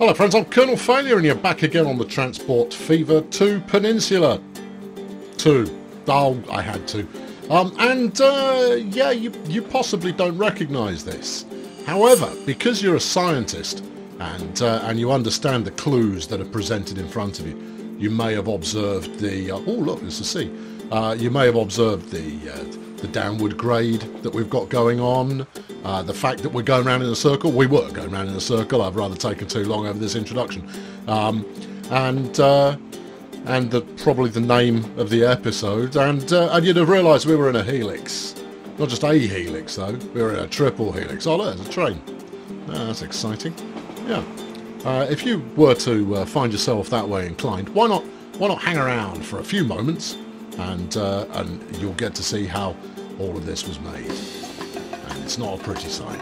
Hello friends, I'm Colonel Failure and you're back again on the Transport Fever 2 Peninsula. 2. Oh, I had to. Um, and uh, yeah, you, you possibly don't recognise this. However, because you're a scientist and, uh, and you understand the clues that are presented in front of you, you may have observed the... Uh, oh look, there's the sea. Uh, you may have observed the, uh, the downward grade that we've got going on, uh, the fact that we're going around in a circle, we were going around in a circle. I've rather taken too long over this introduction, um, and uh, and the, probably the name of the episode, and uh, and you'd have realised we were in a helix, not just a helix though. We were in a triple helix. Oh, look, there's a train. Ah, that's exciting. Yeah. Uh, if you were to uh, find yourself that way inclined, why not why not hang around for a few moments, and uh, and you'll get to see how all of this was made. And it's not a pretty sight.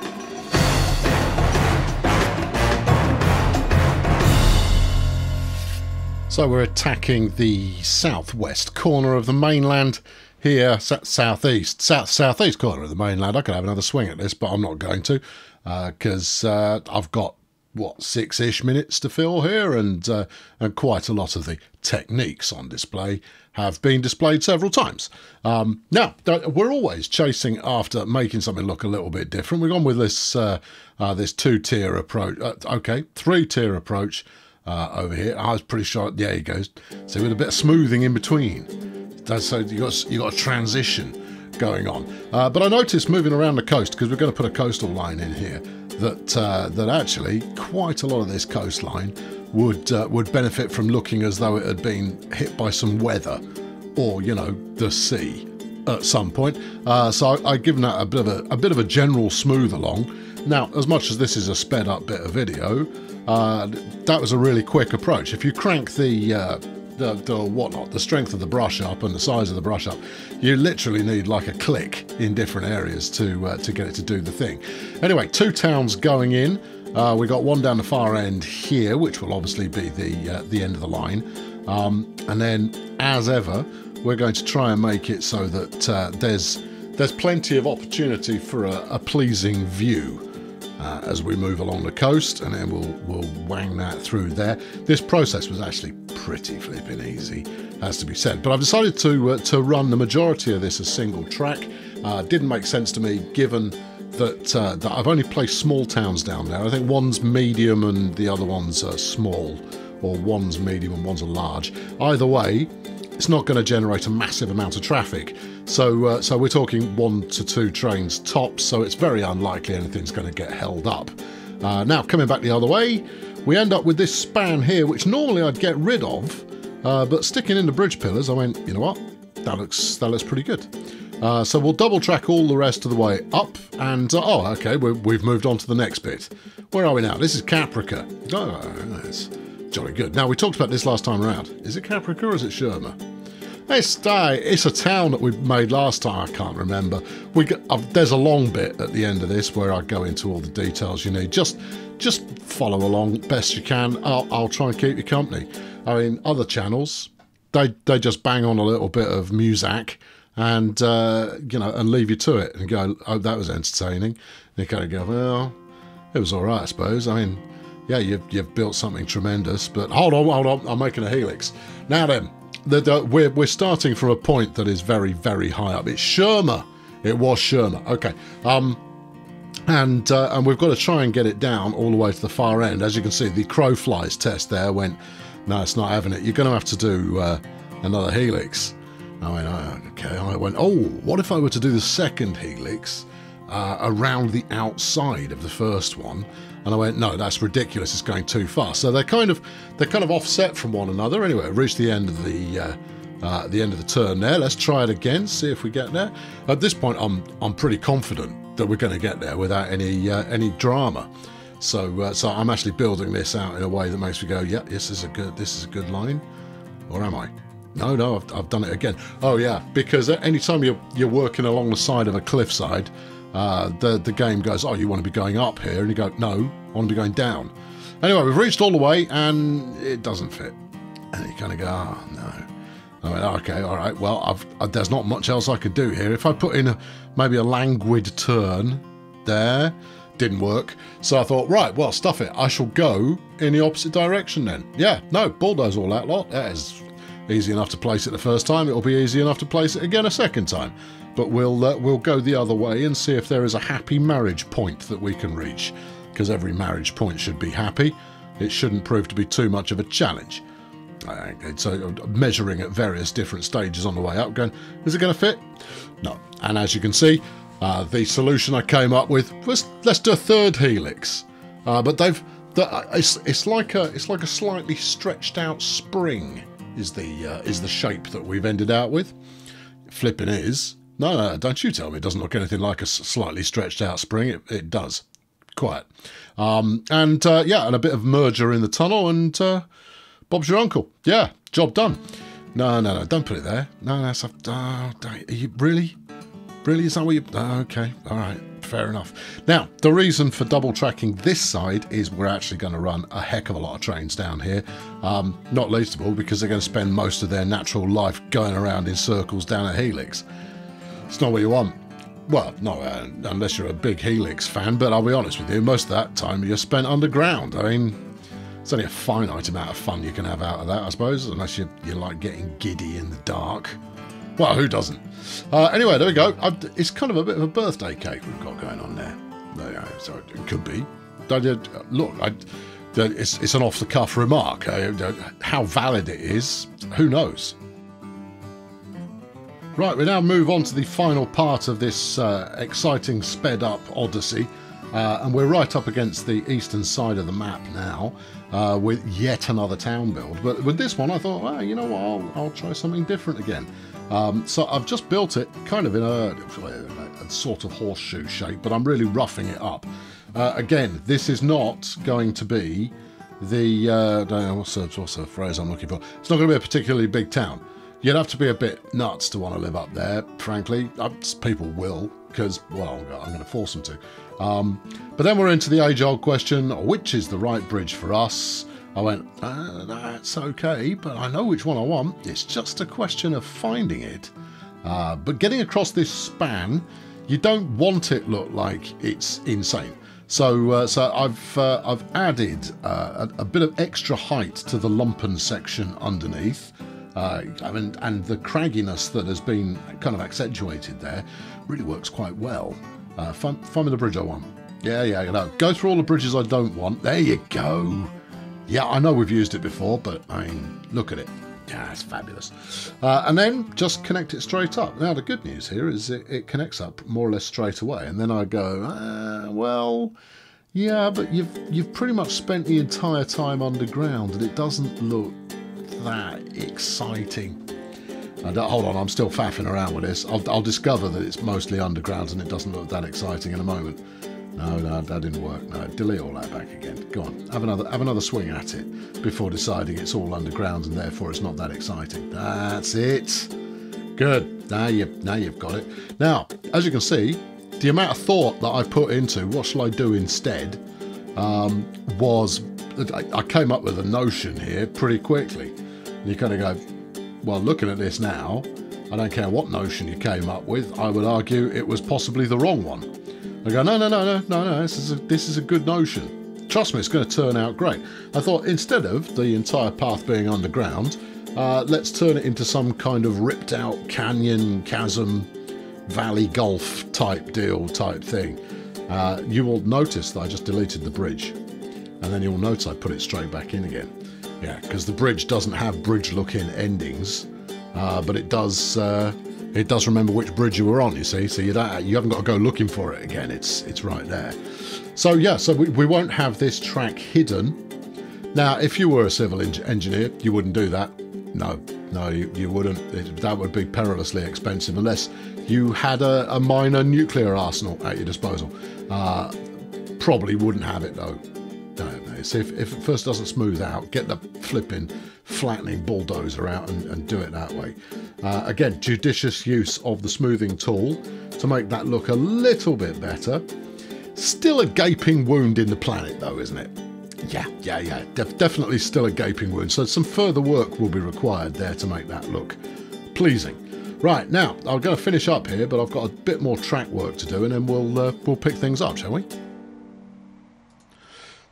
So we're attacking the southwest corner of the mainland here, southeast, south southeast corner of the mainland. I could have another swing at this, but I'm not going to because uh, uh, I've got what six-ish minutes to fill here, and uh, and quite a lot of the techniques on display have been displayed several times. Um, now, we're always chasing after making something look a little bit different. We've gone with this uh, uh, this two-tier approach. Uh, okay, three-tier approach uh, over here. I was pretty sure. Yeah, he goes. So with a bit of smoothing in between. So you got you got a transition going on. Uh, but I noticed moving around the coast because we're going to put a coastal line in here that uh, that actually quite a lot of this coastline would uh, would benefit from looking as though it had been hit by some weather or you know the sea at some point. Uh, so I, have given that a bit of a, a, bit of a general smooth along. Now, as much as this is a sped up bit of video, uh, that was a really quick approach. If you crank the, uh, the the whatnot, the strength of the brush up and the size of the brush up, you literally need like a click in different areas to uh, to get it to do the thing. Anyway, two towns going in. Uh, we got one down the far end here, which will obviously be the uh, the end of the line, um, and then as ever, we're going to try and make it so that uh, there's there's plenty of opportunity for a, a pleasing view. Uh, as we move along the coast, and then we'll we'll wang that through there. This process was actually pretty flipping easy, has to be said. But I've decided to uh, to run the majority of this as single track. Uh, didn't make sense to me given that, uh, that I've only placed small towns down there. I think one's medium and the other one's small, or one's medium and one's large. Either way, it's not going to generate a massive amount of traffic. So, uh, so we're talking one to two trains tops. So it's very unlikely anything's going to get held up. Uh, now, coming back the other way, we end up with this span here, which normally I'd get rid of, uh, but sticking in the bridge pillars, I went, you know what? That looks that looks pretty good. Uh, so we'll double track all the rest of the way up, and uh, oh, okay, we have moved on to the next bit. Where are we now? This is Caprica. Oh, that's jolly good. Now we talked about this last time around. Is it Caprica or is it Shermer? It's, uh, it's a town that we made last time. I can't remember. We got, uh, there's a long bit at the end of this where I go into all the details you need. Just just follow along best you can. I'll, I'll try and keep you company. I mean, other channels they they just bang on a little bit of music and uh, you know and leave you to it and go, oh, that was entertaining. And you kind of go, well, it was all right, I suppose. I mean, yeah, you've you've built something tremendous, but hold on, hold on, I'm making a helix now. Then the, the, we're, we're starting from a point that is very, very high up. It's Shermer. It was Shermer. Okay. Um, and uh, and we've got to try and get it down all the way to the far end. As you can see, the crow flies test there went, no, it's not having it. You're going to have to do uh, another helix. I went, okay. I went, oh, what if I were to do the second helix uh, around the outside of the first one? And I went, no, that's ridiculous. It's going too fast. So they're kind of they're kind of offset from one another. Anyway, reached the end of the uh, uh, the end of the turn there. Let's try it again. See if we get there. At this point, I'm I'm pretty confident that we're going to get there without any uh, any drama. So uh, so I'm actually building this out in a way that makes me go, yeah, this is a good this is a good line. Or am I? No, no, I've, I've done it again. Oh yeah, because anytime you're you're working along the side of a cliffside uh, the, the game goes, oh, you want to be going up here? And you go, no, I want to be going down. Anyway, we've reached all the way and it doesn't fit. And you kind of go, oh, no. I went, okay, all right, well, I've, uh, there's not much else I could do here. If I put in a, maybe a languid turn there, didn't work. So I thought, right, well, stuff it. I shall go in the opposite direction then. Yeah, no, bulldoze all that lot. That is easy enough to place it the first time. It'll be easy enough to place it again a second time. But we'll uh, we'll go the other way and see if there is a happy marriage point that we can reach. Because every marriage point should be happy. It shouldn't prove to be too much of a challenge. Uh, so measuring at various different stages on the way up, going, is it going to fit? No. And as you can see, uh, the solution I came up with was let's do a third helix. Uh, but they've the, uh, it's, it's like a it's like a slightly stretched out spring is the uh, is the shape that we've ended out with. Flipping is no no don't you tell me it doesn't look anything like a slightly stretched out spring. It, it does quite. Um, and uh, yeah, and a bit of merger in the tunnel and uh, Bob's your uncle. Yeah, job done. No, no, no, don't put it there. No, no, a. Oh, you, really? Really? Is that what you. Oh, okay, all right, fair enough. Now, the reason for double tracking this side is we're actually going to run a heck of a lot of trains down here. Um, not least of all because they're going to spend most of their natural life going around in circles down a helix. It's not what you want. Well, no, uh, unless you're a big Helix fan, but I'll be honest with you, most of that time you're spent underground. I mean, it's only a finite amount of fun you can have out of that, I suppose, unless you, you like getting giddy in the dark. Well, who doesn't? Uh, anyway, there we go. I, it's kind of a bit of a birthday cake we've got going on there. there so it could be. look, I, it's, it's an off-the-cuff remark. Uh, how valid it is, who knows? Right, we now move on to the final part of this uh, exciting sped-up odyssey. Uh, and we're right up against the eastern side of the map now uh, with yet another town build. But with this one, I thought, well, you know what, I'll, I'll try something different again. Um, so I've just built it kind of in a, a, sort of horseshoe shape, but I'm really roughing it up. Uh, again, this is not going to be the, uh, what's, the, what's the phrase I'm looking for? It's not going to be a particularly big town. You'd have to be a bit nuts to want to live up there, frankly. Uh, people will, because, well, I'm going to force them to. Um, but then we're into the age-old question, which is the right bridge for us? I went, uh, that's okay, but I know which one I want. It's just a question of finding it. Uh, but getting across this span, you don't want it look like it's insane. So, uh, so I've uh, I've added uh, a, a, bit of extra height to the lumpen section underneath. Uh, I mean, and the cragginess that has been kind of accentuated there really works quite well. Find, find me the bridge I want. Yeah, yeah, you know, go through all the bridges I don't want. There you go. Yeah, I know we've used it before, but I mean, look at it. Yeah, it's fabulous. Uh, and then just connect it straight up. Now, the good news here is it, it connects up more or less straight away. And then I go, uh, well, yeah, but you've you've pretty much spent the entire time underground, and it doesn't look that exciting. hold on, I'm still faffing around with this. I'll, I'll, discover that it's mostly underground and it doesn't look that exciting in a moment. No, no, that didn't work. No, delete all that back again. Go on, have another, have another swing at it before deciding it's all underground and therefore it's not that exciting. That's it. Good. Now you, now you've got it. Now, as you can see, the amount of thought that I put into what shall I do instead um, was I came up with a notion here pretty quickly. You kind of go, well, looking at this now, I don't care what notion you came up with. I would argue it was possibly the wrong one. I go, no, no, no, no, no, no. This is a, this is a good notion. Trust me, it's going to turn out great. I thought instead of the entire path being underground, uh, let's turn it into some kind of ripped out canyon, chasm, valley gulf type deal type thing. Uh, you will notice that I just deleted the bridge, and then you'll notice I put it straight back in again. Yeah, because the bridge doesn't have bridge-looking endings, uh, but it does. It does remember which bridge you were on. You see, so you don't. You haven't got to go looking for it again. It's it's right there. So yeah, so we, we won't have this track hidden. Now, if you were a civil engineer, you wouldn't do that. No, no, you, you wouldn't. It, that would be perilously expensive unless you had a, a minor nuclear arsenal at your disposal. Uh, probably wouldn't have it though. See if, if it first doesn't smooth out, get the flipping flattening bulldozer out and, and do it that way. Uh, again, judicious use of the smoothing tool to make that look a little bit better. Still a gaping wound in the planet though, isn't it? Yeah, yeah, yeah, Def definitely still a gaping wound. So some further work will be required there to make that look pleasing. Right, now, I'm going to finish up here, but I've got a bit more track work to do and then we'll, uh, we'll pick things up, shall we?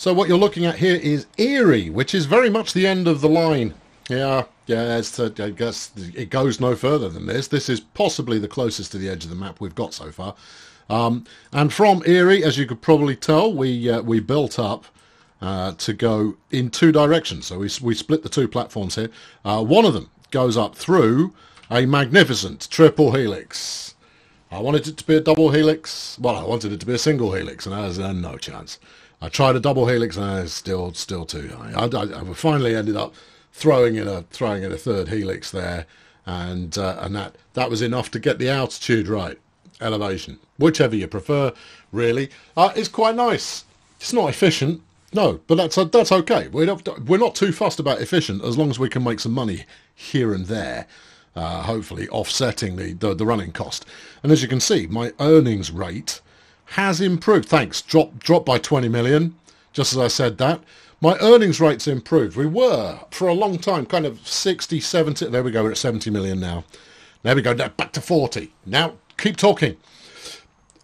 So what you're looking at here is Erie, which is very much the end of the line. Yeah, yeah, uh, I guess it goes no further than this. This is possibly the closest to the edge of the map we've got so far. Um, and from Erie, as you could probably tell, we uh, we built up uh, to go in two directions. So we, we split the two platforms here. Uh, one of them goes up through a magnificent triple helix. I wanted it to be a double helix. Well, I wanted it to be a single helix, and there's uh, no chance. I tried a double helix, and I still still too high. I, I, I finally ended up throwing in a throwing in a third helix there, and uh, and that that was enough to get the altitude right, elevation, whichever you prefer, really. Uh, it's quite nice. It's not efficient, no, but that's that's okay. We're not we're not too fussed about efficient as long as we can make some money here and there. Uh, hopefully offsetting the, the, the running cost. And as you can see, my earnings rate has improved. Thanks. Drop dropped by 20 million. Just as I said that. My earnings rate's improved. We were, for a long time, kind of 60, 70. There we go. We're at 70 million now. There we go. Now back to 40. Now, keep talking.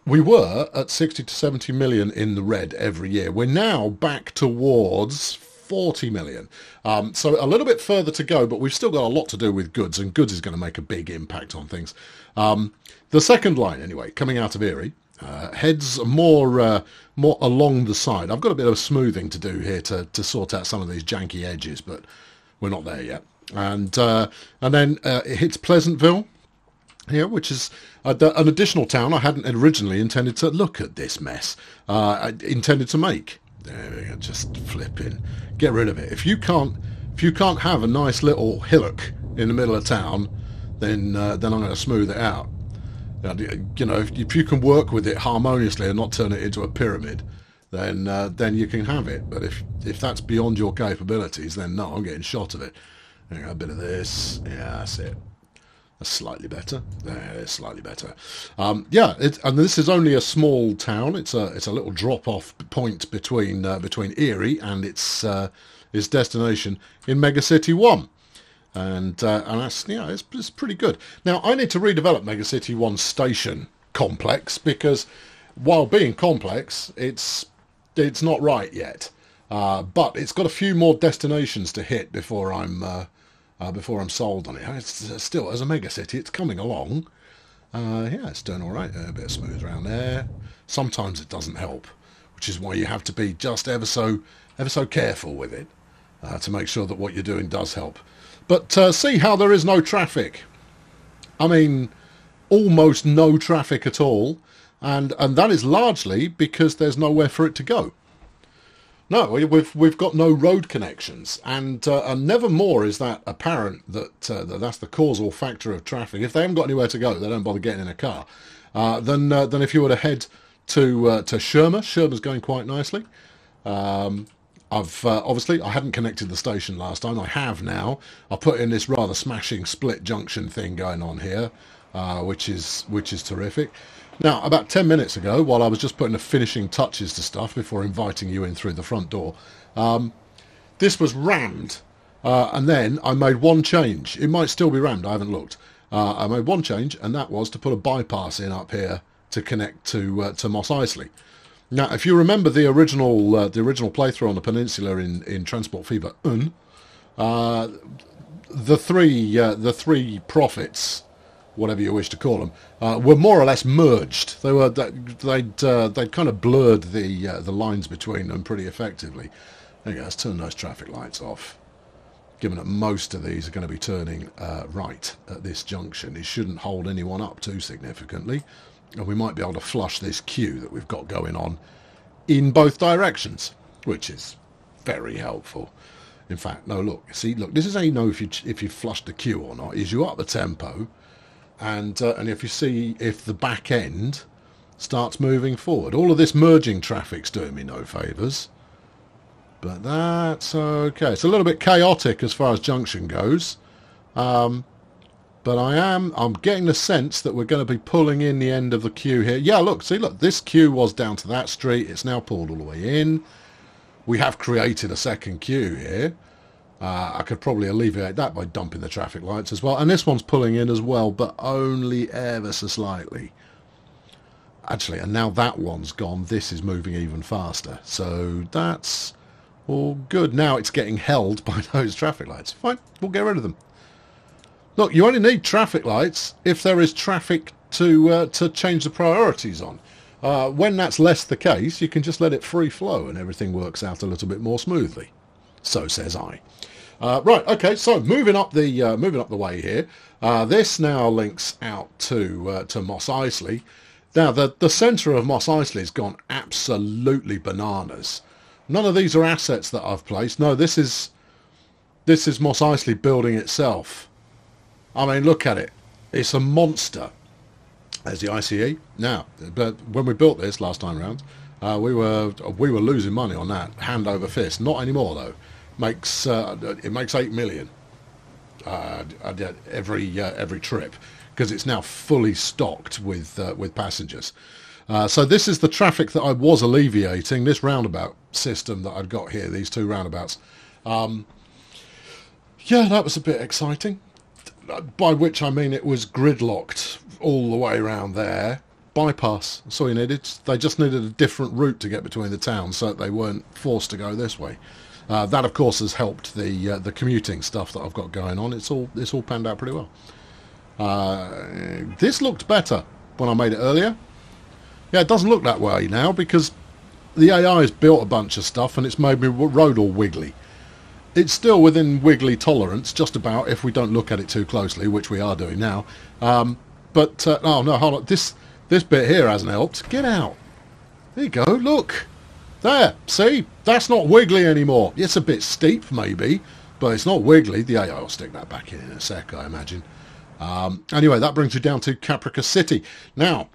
We were at 60 to 70 million in the red every year. We're now back towards 40 million. Um, so a little bit further to go, but we've still got a lot to do with goods, and goods is going to make a big impact on things. Um, the second line, anyway, coming out of Erie, uh, heads more uh, more along the side. I've got a bit of smoothing to do here to, to sort out some of these janky edges, but we're not there yet. And uh, and then uh, it hits Pleasantville here, which is an additional town I hadn't originally intended to look at this mess. Uh, I intended to make. There we go, just flipping. Get rid of it. If you can't, if you can't have a nice little hillock in the middle of town, then uh, then I'm going to smooth it out. You know, if, if, you can work with it harmoniously and not turn it into a pyramid, then uh, then you can have it. But if if that's beyond your capabilities, then no, I'm getting shot of it. A bit of this. Yeah, that's it. That's slightly better. There, slightly better. Um, yeah, it, and this is only a small town. It's a it's a little drop off point between uh, between Erie and its uh, its destination in Megacity One, and uh, and that's yeah, it's, it's pretty good. Now I need to redevelop Megacity One station complex because while being complex, it's it's not right yet. Uh, but it's got a few more destinations to hit before I'm uh, uh, before I'm sold on it. It's still, as a mega city, it's coming along. Uh, yeah, it's doing all right. A bit smooth around there. Sometimes it doesn't help, which is why you have to be just ever so, ever so careful with it uh, to make sure that what you're doing does help. But uh, see how there is no traffic. I mean, almost no traffic at all, and and that is largely because there's nowhere for it to go. No, we've we've got no road connections, and uh, and never more is that apparent that, uh, that that's the causal factor of traffic. If they haven't got anywhere to go, they don't bother getting in a car. Uh, then uh, then if you were to head to uh, to Shermer, Shermer's going quite nicely. Um, I've uh, obviously I hadn't connected the station last time. I have now. I put in this rather smashing split junction thing going on here, which is which is terrific. Now, about 10 minutes ago, while I was just putting the finishing touches to stuff before inviting you in through the front door, um, this was rammed. Uh, and then I made one change. It might still be rammed, I haven't looked. Uh, I made one change, and that was to put a bypass in up here to connect to uh, to Mos Eisley. Now, if you remember the original uh, the original playthrough on the peninsula in, in Transport Fever, uh, the three uh, the three prophets whatever you wish to call them, uh, were more or less merged. They were they'd uh, they'd kind of blurred the uh, the lines between them pretty effectively. There you go. Let's turn those traffic lights off. Given that most of these are going to be turning right at this junction, it shouldn't hold anyone up too significantly, and we might be able to flush this queue that we've got going on in both directions, which is very helpful. In fact, no, look, see, look, this is how you know if you if you flushed the queue or not. Is you up the tempo, and uh, and if you see if the back end starts moving forward. All of this merging traffic's doing me no favours. But that's okay. It's a little bit chaotic as far as junction goes. Um, but I am, I'm getting the sense that we're going to be pulling in the end of the queue here. Yeah, look, see, look, this queue was down to that street. It's now pulled all the way in. We have created a second queue here. Uh, I could probably alleviate that by dumping the traffic lights as well. And this one's pulling in as well, but only ever so slightly. actually, and now that one's gone, this is moving even faster. So that's all good. Now it's getting held by those traffic lights. Fine, we'll get rid of them. Look, you only need traffic lights if there is traffic to uh, to change the priorities on. Uh, when that's less the case, you can just let it free flow and everything works out a little bit more smoothly. So says I. Uh, right, okay, so moving up the uh, moving up the way here. Uh, this now links out to uh, to Mos Eisley. Now the the centre of Mos Eisley has gone absolutely bananas. None of these are assets that I've placed. No, this is this is Mos Eisley building itself. I mean, look at it. It's a monster. There's the ICE. Now, but when we built this last time round, uh, we were we were losing money on that hand over fist. Not anymore though. Makes uh, it makes eight million uh, every uh, every trip because it's now fully stocked with uh, with passengers. Uh, so this is the traffic that I was alleviating. This roundabout system that I've got here, these two roundabouts. Um, yeah, that was a bit exciting by which I mean it was gridlocked all the way around there. Bypass, that's all you needed. They just needed a different route to get between the towns so that they weren't forced to go this way. Uh, that, of course, has helped the uh, the commuting stuff that I've got going on. It's all it's all panned out pretty well. Uh, this looked better when I made it earlier. Yeah, it doesn't look that way now because the AI has built a bunch of stuff and it's made my road all wiggly it's still within wiggly tolerance, just about, if we don't look at it too closely, which we are doing now. Um, but, uh, oh no, hold on, this, this bit here hasn't helped. Get out. There you go, look. There, see? That's not wiggly anymore. It's a bit steep, maybe, but it's not wiggly. The AI will stick that back in in a sec, I imagine. Um, anyway, that brings you down to Caprica City. Now,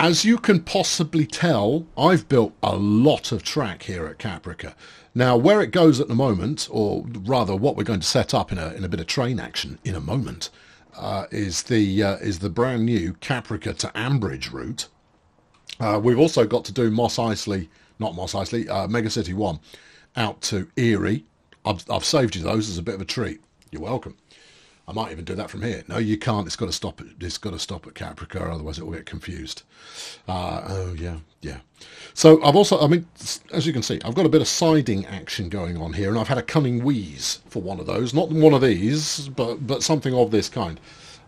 as you can possibly tell, I've built a lot of track here at Caprica. Now, where it goes at the moment, or rather what we're going to set up in a, in a bit of train action in a moment, uh, is the uh, is the brand new Caprica to Ambridge route. Uh, we've also got to do Mos Eisley, not Mos Eisley, uh, Mega City 1, out to Erie. I've, I've saved you those as a bit of a treat. You're welcome. I might even do that from here. No, you can't. It's got to stop. At, it's got to stop at Caprica, otherwise it will get confused. Uh, oh yeah, yeah. So I've also, I mean, as you can see, I've got a bit of siding action going on here, and I've had a cunning wheeze for one of those. Not one of these, but but something of this kind.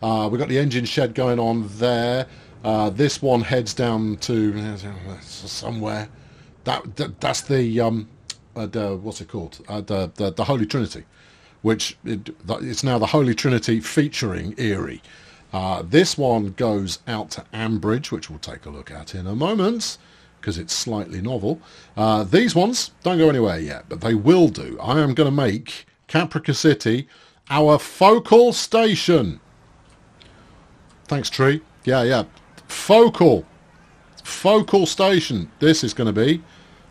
Uh, we've got the engine shed going on there. Uh, this one heads down to somewhere. That, that that's the um, uh, the, what's it called? Uh, the, the the Holy Trinity which it, it's now the Holy Trinity featuring Erie. Uh, this one goes out to Ambridge, which we'll take a look at in a moment because it's slightly novel. Uh, these ones don't go anywhere yet, but they will do. I am going to make Caprica City our focal station. Thanks, Tree. Yeah, yeah. Focal. Focal station. This is going to be.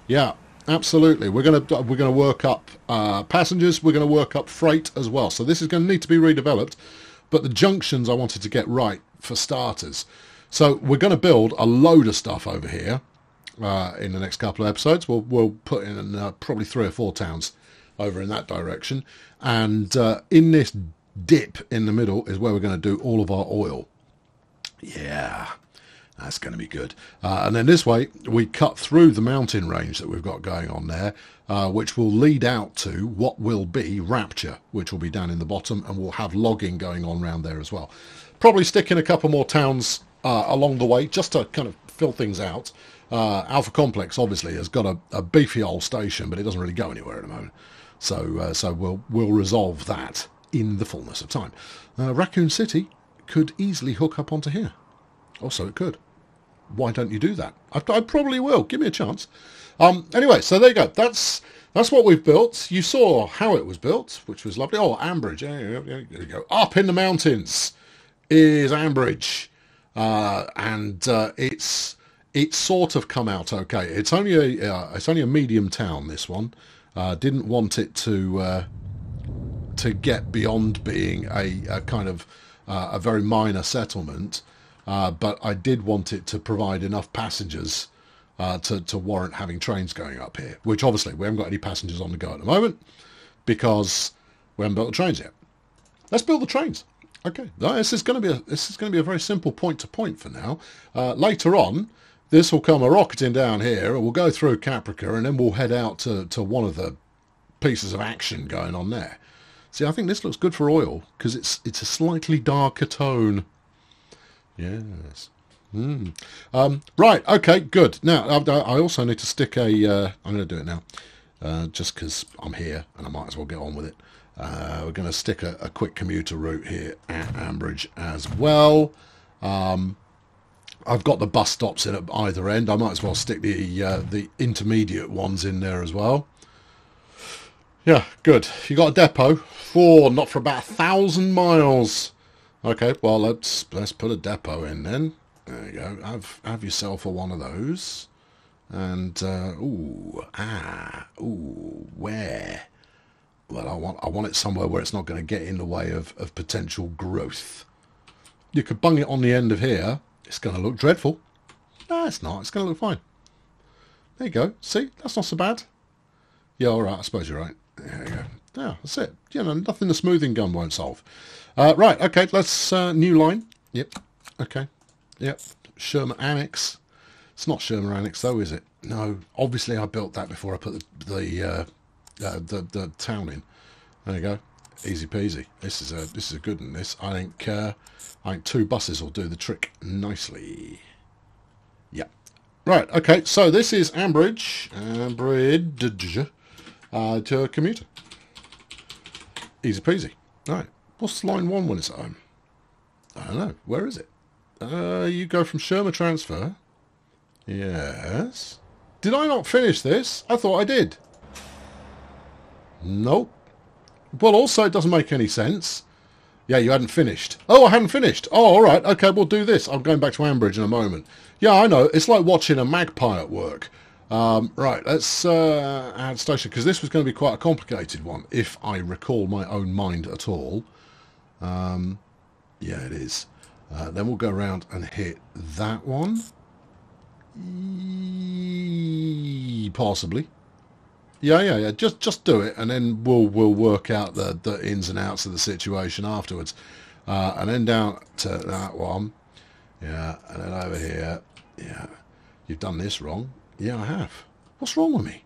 Yeah, Absolutely. We're going to we're going to work up uh, passengers. We're going to work up freight as well. So this is going to need to be redeveloped. But the junctions I wanted to get right for starters. So we're going to build a load of stuff over here uh, in the next couple of episodes. We'll we'll put in uh, probably three or four towns over in that direction. And uh, in this dip in the middle is where we're going to do all of our oil. Yeah. That's going to be good. Uh, and then this way, we cut through the mountain range that we've got going on there, uh, which will lead out to what will be Rapture, which will be down in the bottom, and we'll have logging going on around there as well. Probably stick in a couple more towns uh, along the way, just to kind of fill things out. Uh, Alpha Complex, obviously, has got a, a, beefy old station, but it doesn't really go anywhere at the moment. So, uh, so we'll, we'll resolve that in the fullness of time. Uh, Raccoon City could easily hook up onto here. Also, it could. Why don't you do that? I, I probably will. Give me a chance. Um, anyway, so there you go. That's that's what we've built. You saw how it was built, which was lovely. Oh, Ambridge. There you go. Up in the mountains is Ambridge, uh, and uh, it's it's sort of come out okay. It's only a uh, it's only a medium town. This one uh, didn't want it to uh, to get beyond being a, a kind of uh, a very minor settlement. Uh, but I did want it to provide enough passengers uh, to, to warrant having trains going up here, which obviously we haven't got any passengers on the go at the moment because we haven't built the trains yet. Let's build the trains. Okay, this is going to be a this is going to be a very simple point to point for now. Uh, later on, this will come a rocketing down here, and we'll go through Caprica, and then we'll head out to, to one of the pieces of action going on there. See, I think this looks good for oil because it's it's a slightly darker tone. Yes. Mm. Um, right. Okay. Good. Now I, I also need to stick a. am going to do it now, uh, just because I'm here and I might as well get on with it. Uh, we're going to stick a, a, quick commuter route here at Ambridge as well. Um, I've got the bus stops in at either end. I might as well stick the uh, the intermediate ones in there as well. Yeah, good. You got a depot? Four, not for about a thousand miles. Okay, well let's let's put a depot in then. There you go. Have have yourself a one of those. And uh, ooh, ah, ooh, where? Well, I want I want it somewhere where it's not going to get in the way of, of potential growth. You could bung it on the end of here. It's going to look dreadful. No, it's not. It's going to look fine. There you go. See, that's not so bad. Yeah, all right. I suppose you're right. There you go. Yeah, that's it. You know, nothing the smoothing gun won't solve. Uh, right, okay, let's, uh, new line. Yep, okay. Yep, Shermer Annex. It's not Shermer Annex though, is it? No, obviously I built that before I put the, the, uh, uh, the, the town in. There you go. Easy peasy. This is a this is a good one. This I think uh, I think two buses will do the trick nicely. Yeah. Right. Okay. So this is Ambridge. Ambridge uh, to a commuter. Easy peasy. Right. What's line one when it's at home? I don't know. Where is it? Uh, you go from Shermer Transfer. Yes. Did I not finish this? I thought I did. Nope. Well, also, it doesn't make any sense. Yeah, you hadn't finished. Oh, I hadn't finished. Oh, all right. Okay, we'll do this. I'm going back to Ambridge in a moment. Yeah, I know. It's like watching a magpie at work. Um, right, let's uh, add station, because this was going to be quite a complicated one, if I recall my own mind at all. Um, yeah, it is. Uh, then we'll go around and hit that one. Possibly. Yeah, yeah, yeah. Just just do it, and then we'll we'll work out the, the ins and outs of the situation afterwards. Uh, and then down to that one. Yeah, and then over here. Yeah, you've done this wrong. Yeah, I have. What's wrong with me?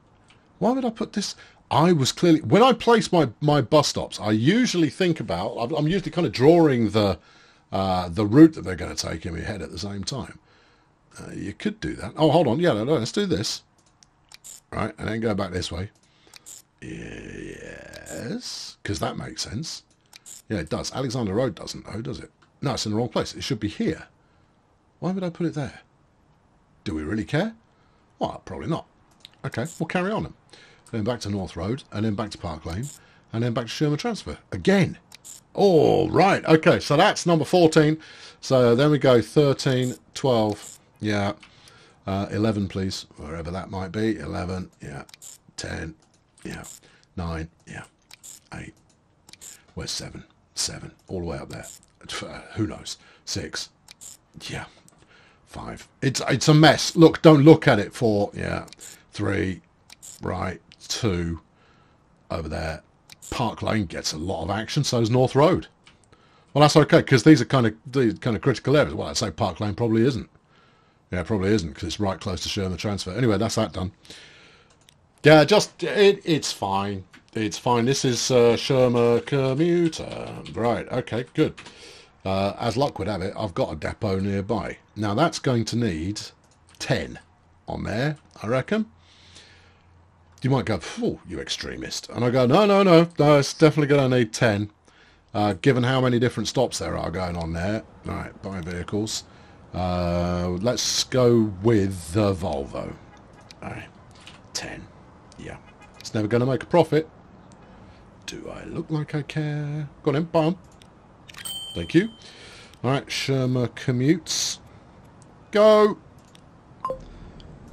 Why would I put this? I was clearly when I place my my bus stops. I usually think about. I'm usually kind of drawing the uh, the route that they're going to take in my head at the same time. Uh, you could do that. Oh, hold on. Yeah, no, no, let's do this. Right, and then go back this way. Yes, because that makes sense. Yeah, it does. Alexander Road doesn't, though, does it? No, it's in the wrong place. It should be here. Why would I put it there? Do we really care? Well, probably not. Okay, we'll carry on. Then back to North Road, and then back to Park Lane, and then back to Shermer Transfer. Again. All right. Okay, so that's number 14. So then we go 13, 12, yeah. Uh, 11, please, wherever that might be. 11, yeah. 10, yeah. 9, yeah. 8. Where's 7? 7. All the way up there. Uh, who knows? 6. Yeah. 5. It's, it's a mess. Look, don't look at it. 4, yeah. 3, right. 2, over there. Park Lane gets a lot of action, so does North Road. Well, that's okay, because these are kind of these kind of critical areas. Well, I'd say Park Lane probably isn't. Yeah, probably isn't, because it's right close to Shermer the Transfer. Anyway, that's that done. Yeah, just, it, it's fine. It's fine. This is uh, Shermer Commuter. Right, okay, good. Uh, as luck would have it, I've got a depot nearby. Now, that's going to need 10 on there, I reckon you might go, oh, you extremist. And I go, no, no, no, no, it's definitely going to need 10. Uh, given how many different stops there are going on there. All right, buy vehicles. Uh, let's go with the Volvo. All right, 10. Yeah. It's never going to make a profit. Do I look like I care? Got him, them. Thank you. All right, Shermer commutes. Go.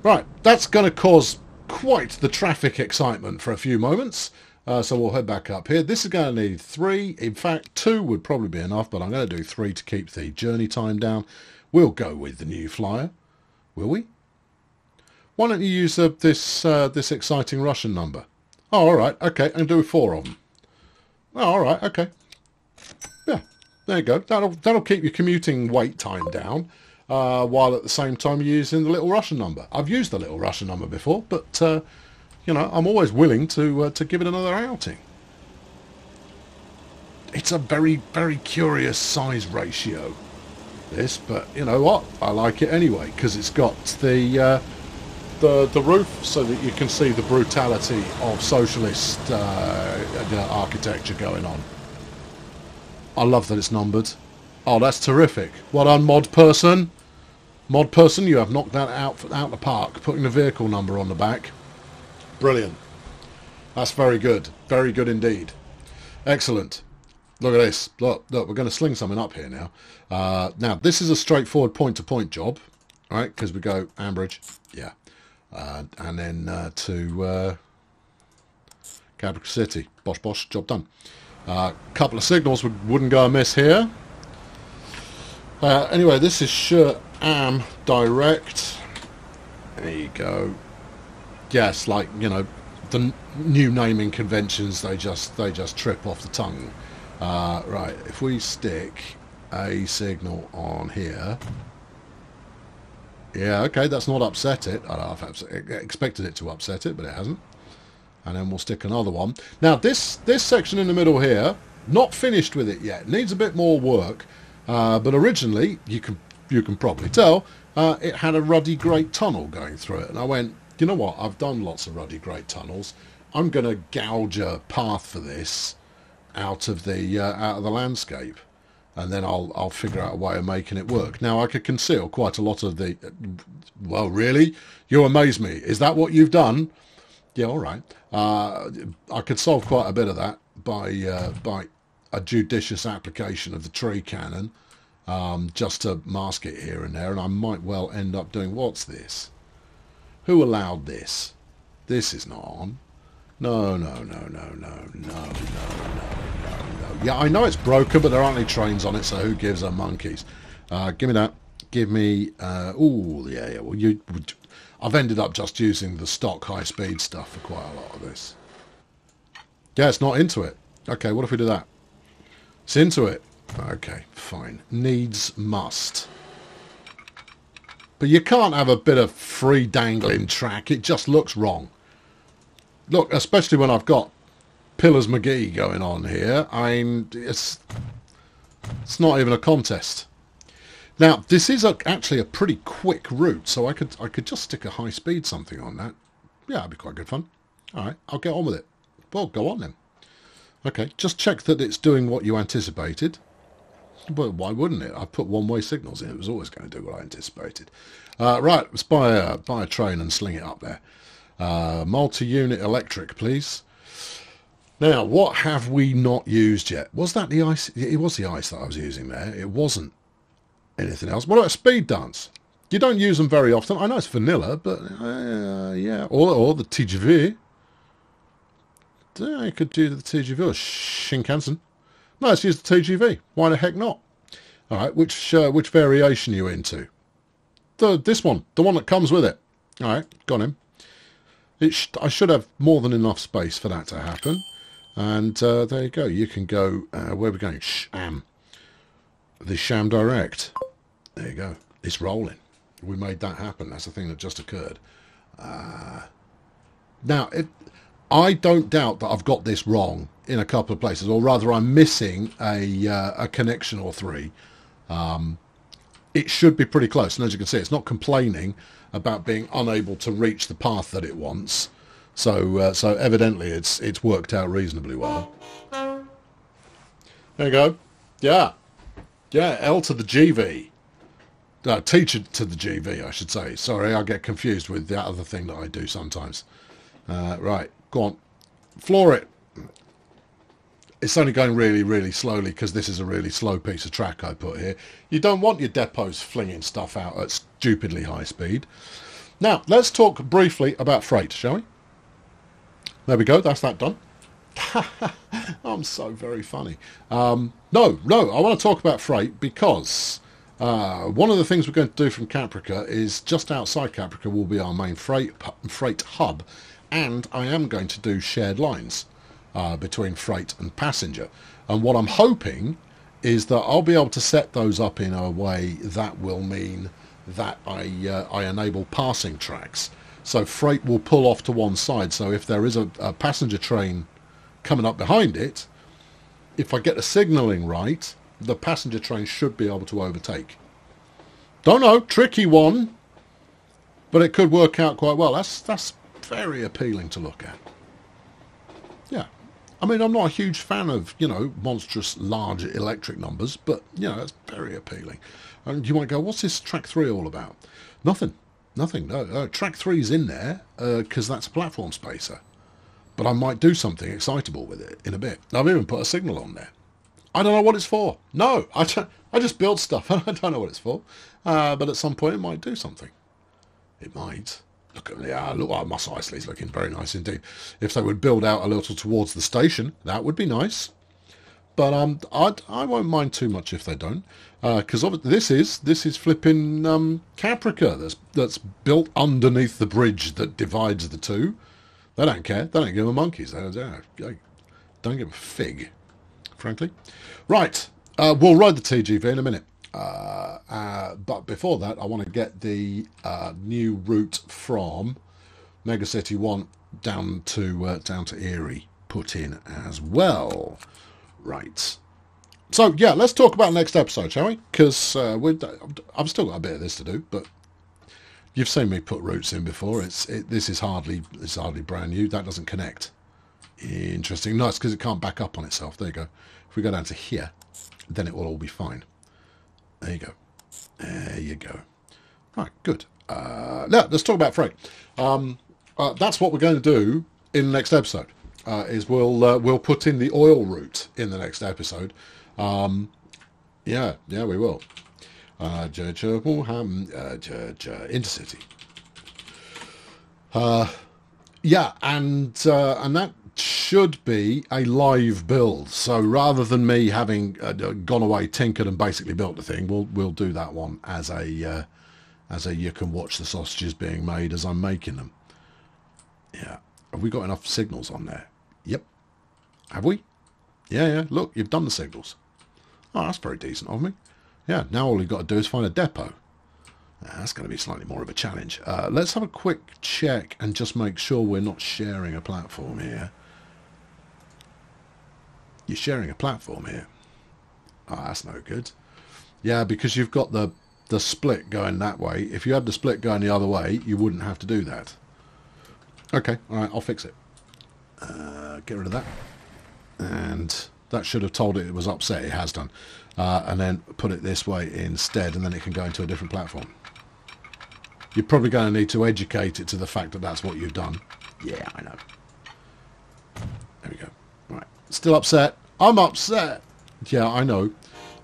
Right, that's going to cause quite the traffic excitement for a few moments. Uh, so we'll head back up here. This is going to need three. In fact, two would probably be enough, but I'm going to do three to keep the journey time down. We'll go with the new flyer, will we? Why don't you use uh, this uh, this exciting Russian number? Oh, all right, okay, and do four of them. Oh, all right, okay. Yeah, There you go. That'll, that'll keep your commuting wait time down, uh, while at the same time using the Little Russian number. I've used the Little Russian number before, but, uh, you know, I'm always willing to, uh, to give it another outing. It's a very, very curious size ratio, this, but you know what? I like it anyway, because it's got the, uh, the, the roof so that you can see the brutality of socialist uh, architecture going on. I love that it's numbered. Oh, that's terrific. What on mod person? Mod person, you have knocked that out out the park, putting the vehicle number on the back. Brilliant. That's very good. Very good indeed. Excellent. Look at this. Look, look, we're going to sling something up here now. Uh, now, this is a straightforward point-to-point -point job, right? Because we go Ambridge, yeah. Uh, and then uh, to uh, Caprica City. Bosh, bosh, job done. A uh, couple of signals would, wouldn't go amiss here. Uh, anyway, this is Shirt Am Direct. There you go. Yes, like, you know, the new naming conventions, they just they just trip off the tongue. Uh, right, if we stick a signal on here. Yeah, okay, that's not upset it. I know, I've expected it to upset it, but it hasn't and then we'll stick another one. Now this this section in the middle here, not finished with it yet, needs a bit more work, uh, but originally you can you can probably tell uh, it had a ruddy great tunnel going through it, and I went, you know what? I've done lots of ruddy great tunnels. I'm going to gouge a path for this out of the uh, out of the landscape and then I'll I'll figure out a way of making it work. Now I could conceal quite a lot of the. Well, really, you amaze me. Is that what you've done? Yeah, all right. Uh, I could solve quite a bit of that by uh, by a judicious application of the tree cannon, um, just to mask it here and there, and I might well end up doing what's this? Who allowed this? This is not on. No, no, no, no, no, no, no, no, no, no. Yeah, I know it's broken, but there aren't any trains on it, so who gives a monkeys? Uh, give me that. Give me. Uh, oh, yeah, yeah. Well, you I've ended up just using the stock high-speed stuff for quite a lot of this. Yeah, it's not into it. Okay, what if we do that? It's into it. Okay, fine. Needs must. But you can't have a bit of free dangling track. It just looks wrong. Look, especially when I've got Pillars McGee going on here. I mean, it's, it's not even a contest. Now, this is a, actually a pretty quick route, so I could I could just stick a high speed something on that. Yeah, that'd be quite good fun. All right, I'll get on with it. Well, go on then. Okay, just check that it's doing what you anticipated. But why wouldn't it? I put one-way signals in. It was always going to do what I anticipated. Uh, right, let's buy a, buy a train and sling it up there. Uh, multi-unit electric, please. Now, what have we not used yet? Was that the ICE? It was the ICE that I was using there. It wasn't anything else. What about speed dance? You don't use them very often. I know it's vanilla, but uh, yeah. Or, or the TGV. I could do the TGV or Shinkansen. No, let's use the TGV. Why the heck not? All right, which uh, which variation are you into? The this one, the one that comes with it. All right, got him. It sh I should have more than enough space for that to happen. And uh, there you go. You can go. Uh, where are we going? Sham. The Sham Direct. There you go. It's rolling. We made that happen. That's the thing that just occurred. Uh, now, it, I don't doubt that I've got this wrong in a couple of places, or rather, I'm missing a uh, a connection or three. Um, it should be pretty close, and as you can see, it's not complaining about being unable to reach the path that it wants. So, uh, so evidently, it's it's worked out reasonably well. There you go. Yeah, yeah. L to the GV. No, teach it to the GV, I should say. Sorry, I get confused with the other thing that I do sometimes. Uh, right, go on. Floor it. It's only going really, really slowly because this is a really slow piece of track I put here. You don't want your depots flinging stuff out at stupidly high speed. Now, let's talk briefly about freight, shall we? There we go, that's that done. I'm so very funny. Um, no, no, I want to talk about freight because uh, one of the things we're going to do from Caprica is just outside Caprica will be our main freight freight hub, and I am going to do shared lines uh, between freight and passenger. And what I'm hoping is that I'll be able to set those up in a way that will mean that I, uh, I enable passing tracks. So freight will pull off to one side. So if there is a, a passenger train coming up behind it, if I get the signalling right, the passenger train should be able to overtake. Don't know, tricky one, but it could work out quite well. That's that's very appealing to look at. Yeah. I mean, I'm not a huge fan of, you know, monstrous large electric numbers, but, you know, it's very appealing. And you might go, what's this track 3 all about? Nothing. Nothing. No, uh, track three's in there because uh, that's a platform spacer. But I might do something excitable with it in a bit. I've even put a signal on there. I don't know what it's for. No, I, I just build stuff. and I don't know what it's for. Uh, but at some point it might do something. It might. Look at yeah, look, well, Mos Eisley's looking very nice indeed. If they would build out a little towards the station, that would be nice. But um, I I won't mind too much if they don't, because uh, this is this is flipping um, Caprica that's that's built underneath the bridge that divides the two. They don't care. They don't give a monkeys. They don't, they don't give a fig, frankly. Right, uh, we'll ride the TGV in a minute. Uh, uh, but before that, I want to get the uh, new route from Megacity One down to uh, down to Erie put in as well. Right. So yeah, let's talk about next episode, shall we? Because uh, I've still got a bit of this to do, but you've seen me put routes in before. It's it, this is hardly it's hardly brand new. That doesn't connect. Interesting. Nice because it can't back up on itself. There you go. If we go down to here, then it will all be fine. There you go. There you go. Right, good. Uh, now, let's talk about freight. Um, uh, that's what we're going to do in the next episode. Uh, is we'll uh, we'll put in the oil route in the next episode. Um, yeah, yeah, we will. Uh, uh, Intercity. Uh, yeah, and uh, and that should be a live build. So rather than me having uh, gone away, tinkered, and basically built the thing, we'll we'll do that one as a uh, as a you can watch the sausages being made as I'm making them. Yeah, have we got enough signals on there? Yep. Have we? Yeah, yeah. Look, you've done the signals. Oh, that's very decent of me. Yeah, now all you've got to do is find a depot. That's going to be slightly more of a challenge. Uh, let's have a quick check and just make sure we're not sharing a platform here. You're sharing a platform here. Oh, that's no good. Yeah, because you've got the, the split going that way. If you had the split going the other way, you wouldn't have to do that. Okay, all right, I'll fix it. Uh, get rid of that. And that should have told it it was upset. It has done. Uh, and then put it this way instead, and then it can go into a different platform. You're probably going to need to educate it to the fact that that's what you've done. Yeah, I know. There we go. Still upset? I'm upset. Yeah, I know.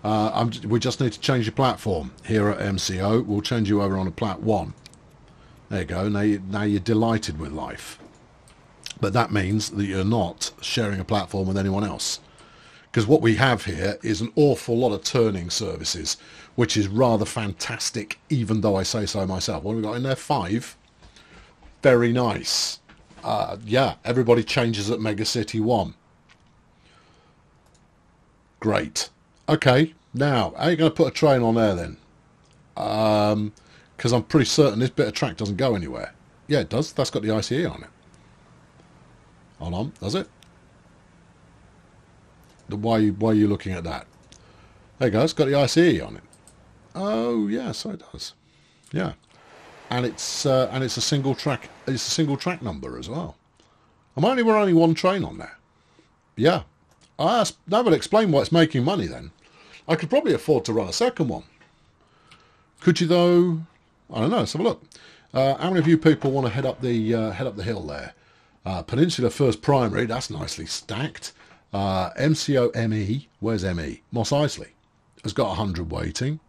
Uh, we just need to change your platform here at MCO. We'll change you over on a plat one. There you go. Now, you, now you're delighted with life. But that means that you're not sharing a platform with anyone else. Because what we have here is an awful lot of turning services which is rather fantastic, even though I say so myself. What have we got in there? Five. Very nice. Uh, yeah, everybody changes at Mega City 1. Great. Okay, now, how are you going to put a train on there then? Because um, I'm pretty certain this bit of track doesn't go anywhere. Yeah, it does. That's got the ICE on it. Hold on, does it? Why, why are you looking at that? There you go, it's got the ICE on it. Oh yes, it does. Yeah, and it's uh, and it's a single track. It's a single track number as well. I'm only we're only one train on there. Yeah, I asked, that would explain why it's making money. Then I could probably afford to run a second one. Could you though? I don't know. Let's have a look. Uh, how many of you people want to head up the uh, head up the hill there? Uh, Peninsula First Primary. That's nicely stacked. Uh, MCO ME. Where's ME? Mos Eisley has got 100 waiting.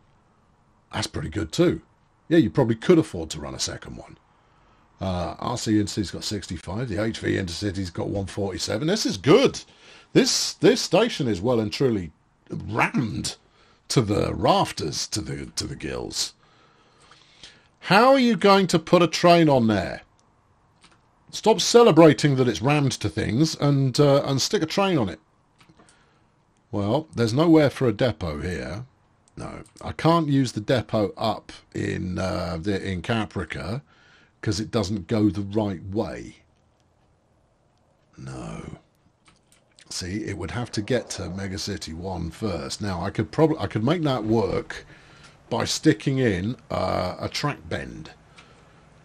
That's pretty good too. Yeah, you probably could afford to run a second one. Uh, RC Intercity's got 65. The HV Intercity's got 147. This is good. This this station is well and truly rammed to the rafters, to the to the gills. How are you going to put a train on there? Stop celebrating that it's rammed to things and uh, and stick a train on it. Well, there's nowhere for a depot here. No, I can't use the depot up in uh, the, in Caprica because it doesn't go the right way. No. See, it would have to get to Mega City 1 first. Now, I could probably I could make that work by sticking in uh, a track bend.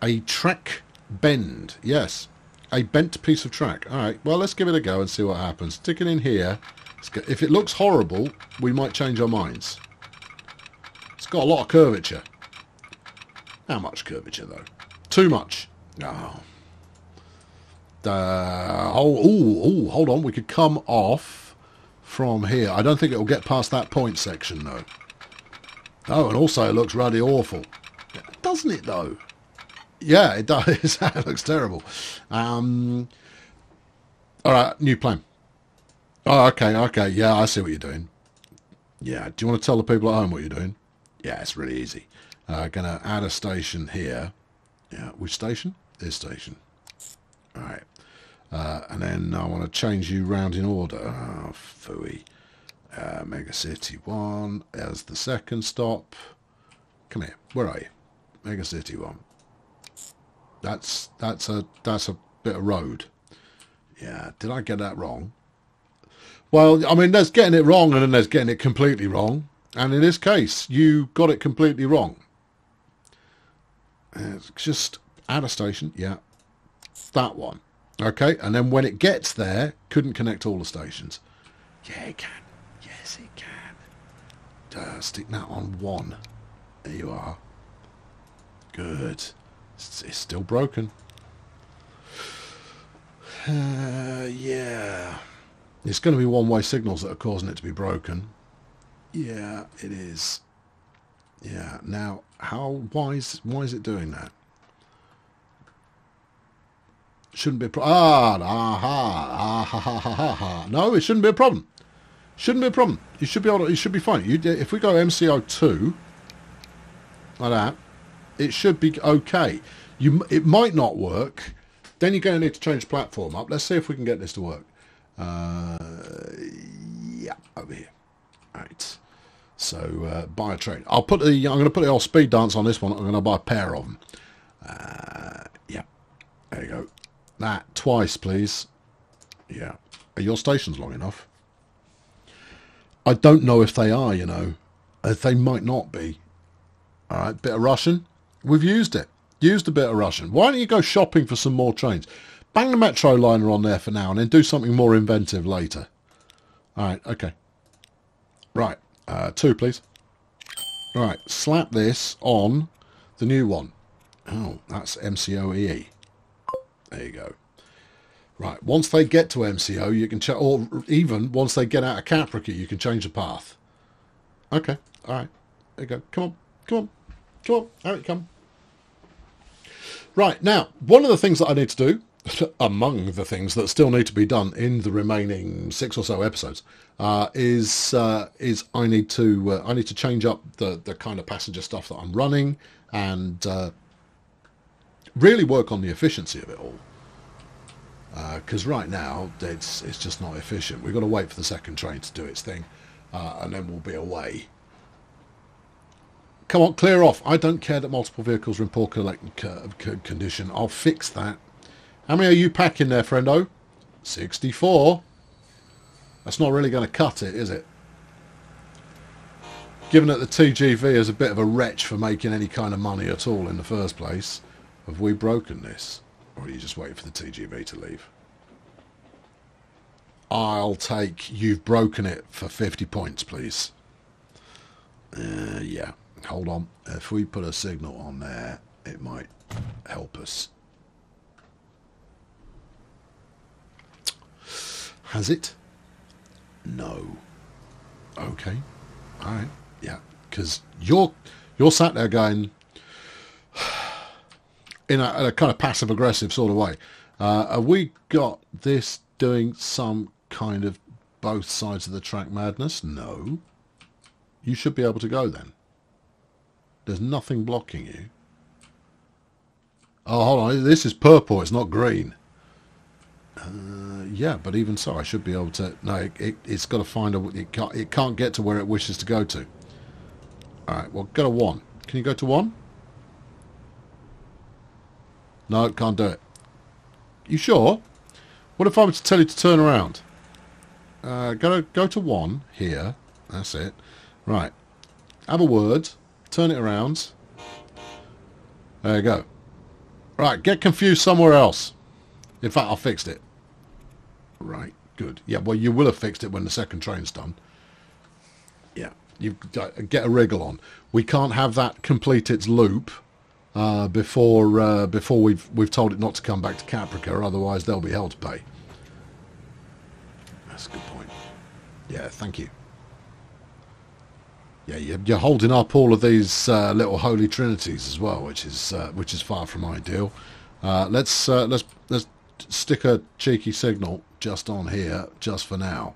A track bend, yes. A bent piece of track. All right, well, let's give it a go and see what happens. Stick it in here. If it looks horrible, we might change our minds. It's got a lot of curvature. How much curvature, though? Too much. Oh. Uh, oh, ooh, ooh, hold on. We could come off from here. I don't think it will get past that point section, though. Oh, and also it looks really awful. Doesn't it, though? Yeah, it does. it looks terrible. Um, all right, new plan. Oh, okay, okay. Yeah, I see what you're doing. Yeah, do you want to tell the people at home what you're doing? Yeah, it's really easy. Uh, going to add a station here. Yeah, which station? This station. All right. Uh, and then I want to change you round in order. Oh, phooey. Uh, Mega City 1 as the second stop. Come here. Where are you? Mega City 1. That's that's a that's a bit of road. Yeah, did I get that wrong? Well, I mean, there's getting it wrong and then there's getting it completely wrong. And in this case, you got it completely wrong. It's just add a station. Yeah, that one. Okay, and then when it gets there, couldn't connect all the stations. Yeah, it can. Yes, it can. Uh, stick that on one. There you are. Good. It's, it's still broken. Uh, yeah. It's going to be one-way signals that are causing it to be broken. Yeah, it is. Yeah. Now, how? Why is why is it doing that? Shouldn't be a problem. Ah, aha, ah, ha, ha, ha, ha, ha. No, it shouldn't be a problem. Shouldn't be a problem. You should be able to, you should be fine. You, if we go MCO2, like that, it should be okay. You, it might not work. Then you're going to need to change platform up. Let's see if we can get this to work. Uh, yeah, over here. Right. So uh, buy a train. I'll put the. I'm going to put the old speed dance on this one. I'm going to buy a pair of them. Uh, yeah. There you go. That twice, please. Yeah. Are your stations long enough? I don't know if they are, you know. Uh, they might not be. All right, bit of Russian. We've used it. Used a bit of Russian. Why don't you go shopping for some more trains? Bang the metro liner on there for now and then do something more inventive later. All right, okay. Right, uh, two, please. Right, slap this on the new one. Oh, that's MCOEE. There you go. Right, once they get to MCO, you can check, or even once they get out of Caprica, you can change the path. Okay, all right. There you go. Come on, come on, come on. Out it come. Right, now, one of the things that I need to do, among the things that still need to be done in the remaining six or so episodes, uh, is uh, is I need to uh, I need to change up the the kind of passenger stuff that I'm running and uh, really work on the efficiency of it all. Because uh, right now it's it's just not efficient. We've got to wait for the second train to do its thing, uh, and then we'll be away. Come on, clear off. I don't care that multiple vehicles are in poor condition. I'll fix that. How many are you packing there, friendo? 64. That's not really going to cut it, is it? Given that the TGV is a bit of a wretch for making any kind of money at all in the first place. Have we broken this? Or are you just waiting for the TGV to leave? I'll take you've broken it for 50 points, please. Uh, yeah, hold on. If we put a signal on there, it might help us. Has it? No. Okay. All right. Yeah. Because you're you're sat there going, in a, in a kind of passive aggressive sort of way. Uh, have we got this doing some kind of both sides of the track madness? No. You should be able to go then. There's nothing blocking you. Oh, hold on. This is purple. It's not green. Uh, yeah, but even so, I should be able to. No, it, it, it's got to find a. It can't. It can't get to where it wishes to go to. All right. Well, go to one. Can you go to one? No, can't do it. You sure? What if I were to tell you to turn around? Uh, go to go to one here. That's it. Right. Have a word. Turn it around. There you go. Right. Get confused somewhere else. In fact, I fixed it. Right. Good. Yeah. Well, you will have fixed it when the second train's done. Yeah. You get a wriggle on. We can't have that complete its loop uh, before uh, before we've we've told it not to come back to Caprica. Otherwise, they'll be held to pay. That's a good point. Yeah. Thank you. Yeah, you're holding up all of these uh, little holy trinities as well, which is uh, which is far from ideal. Uh, let's uh, let's let's stick a cheeky signal just on here, just for now,